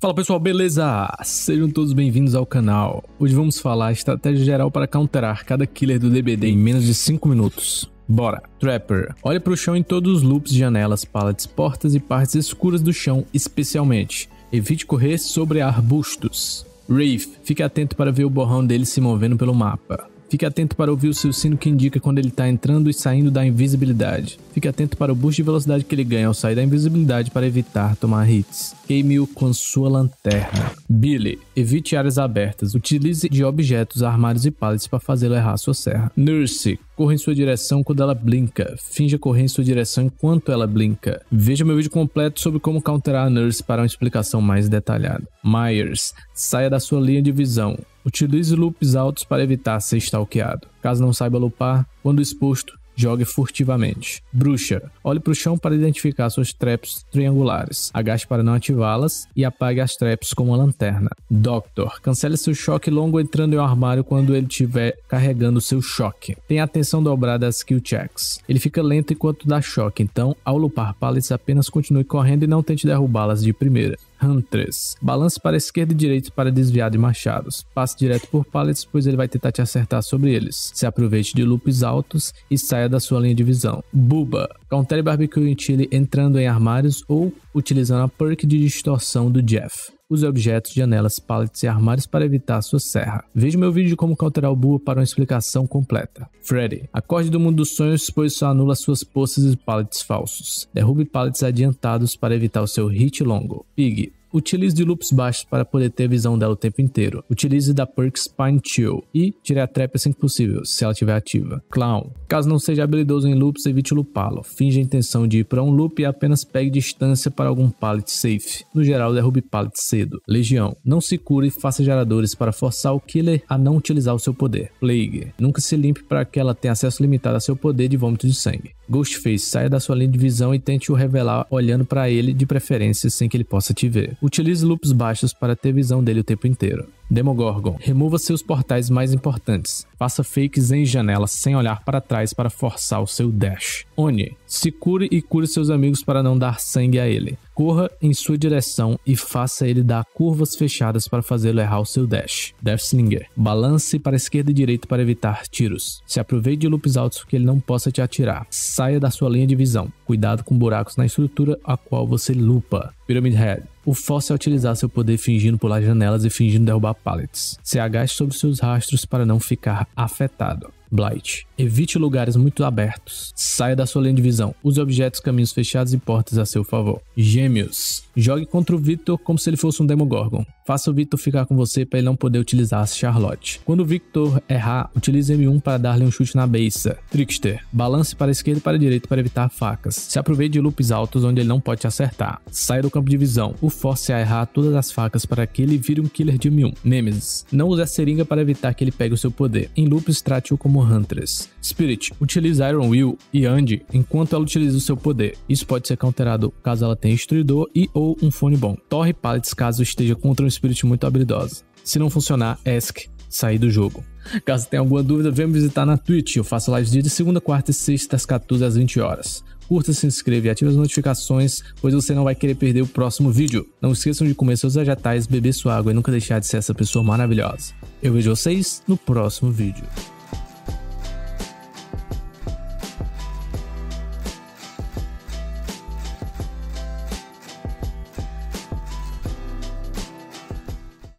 Fala pessoal, beleza? Sejam todos bem-vindos ao canal. Hoje vamos falar estratégia geral para counterar cada killer do DBD em menos de 5 minutos. Bora! Trapper. Olhe para o chão em todos os loops, janelas, pallets, portas e partes escuras do chão, especialmente. Evite correr sobre arbustos. Wraith. Fique atento para ver o borrão dele se movendo pelo mapa. Fique atento para ouvir o seu sino que indica quando ele está entrando e saindo da invisibilidade. Fique atento para o boost de velocidade que ele ganha ao sair da invisibilidade para evitar tomar hits. Queime-o com sua lanterna. Billy, evite áreas abertas. Utilize de objetos, armários e pallets para fazê-lo errar sua serra. Nurse, corra em sua direção quando ela blinka. Finja correr em sua direção enquanto ela blinka. Veja meu vídeo completo sobre como counterar a Nurse para uma explicação mais detalhada. Myers, saia da sua linha de visão. Utilize loops altos para evitar ser stalkeado. Caso não saiba lupar, quando exposto, jogue furtivamente. Bruxa, olhe para o chão para identificar suas traps triangulares. Agache para não ativá-las e apague as traps com uma lanterna. Doctor, cancele seu choque longo entrando em um armário quando ele estiver carregando seu choque. Tenha atenção dobrada às skill checks. Ele fica lento enquanto dá choque, então, ao lupar pallets, apenas continue correndo e não tente derrubá-las de primeira. Huntress. Balance para esquerda e direita para desviar de machados. Passe direto por pallets, pois ele vai tentar te acertar sobre eles. Se aproveite de loops altos e saia da sua linha de visão. Buba. Countere barbecue em chile entrando em armários ou utilizando a perk de distorção do Jeff. Use objetos, janelas, pallets e armários para evitar sua serra. Veja meu vídeo de como counterar o Buba para uma explicação completa. Freddy. Acorde do mundo dos sonhos, pois só anula suas poças e pallets falsos. Derrube pallets adiantados para evitar o seu hit longo. Pig. Utilize de loops baixos para poder ter visão dela o tempo inteiro. Utilize da perk Spine Chill e tire a trap assim que possível, se ela estiver ativa. Clown. Caso não seja habilidoso em loops, evite lupá-lo. Finge a intenção de ir para um loop e apenas pegue distância para algum pallet safe. No geral, derrube pallet cedo. Legião. Não se cure e faça geradores para forçar o killer a não utilizar o seu poder. Plague. Nunca se limpe para que ela tenha acesso limitado a seu poder de vômito de sangue. Ghostface. Saia da sua linha de visão e tente o revelar olhando para ele, de preferência sem que ele possa te ver. Utilize loops baixos para ter visão dele o tempo inteiro. Demogorgon. Remova seus portais mais importantes. Faça fakes em janelas sem olhar para trás para forçar o seu dash. Oni. Se cure e cure seus amigos para não dar sangue a ele. Corra em sua direção e faça ele dar curvas fechadas para fazê-lo errar o seu dash. Deathslinger. Balance para esquerda e direita para evitar tiros. Se aproveite de loops altos que ele não possa te atirar. Saia da sua linha de visão. Cuidado com buracos na estrutura a qual você lupa. Pyramid Head. O force é utilizar seu poder fingindo pular janelas e fingindo derrubar pallets. Se agache sobre seus rastros para não ficar afetado. Blight. Evite lugares muito abertos. Saia da sua linha de visão. Use objetos, caminhos fechados e portas a seu favor. Gêmeos. Jogue contra o Victor como se ele fosse um Demogorgon. Faça o Victor ficar com você para ele não poder utilizar a Charlotte. Quando o Victor errar, utilize M1 para dar-lhe um chute na beça. Trickster. Balance para a esquerda e para a direita para evitar facas. Se aproveite de loops altos onde ele não pode te acertar. Saia do campo de visão. O force a errar todas as facas para que ele vire um killer de M1. Nemesis. Não use a seringa para evitar que ele pegue o seu poder. Em loops, trate-o como Huntress. Spirit, utilize Iron Will e Andy enquanto ela utiliza o seu poder. Isso pode ser counterado caso ela tenha Destruidor e ou um fone bom. Torre pallets caso esteja contra um Spirit muito habilidosa. Se não funcionar, ask sair do jogo. Caso tenha alguma dúvida, venha me visitar na Twitch. Eu faço lives de segunda, quarta e sexta, das 14 às 20 horas. Curta, se inscreva e ative as notificações, pois você não vai querer perder o próximo vídeo. Não esqueçam de comer seus vegetais, beber sua água e nunca deixar de ser essa pessoa maravilhosa. Eu vejo vocês no próximo vídeo.